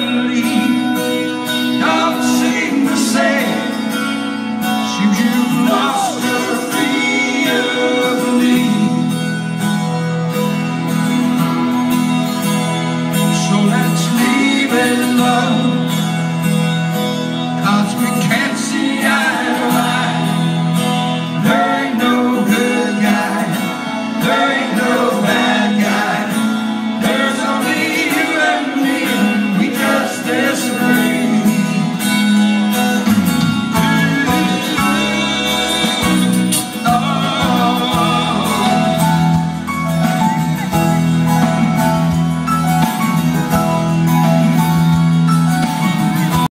you.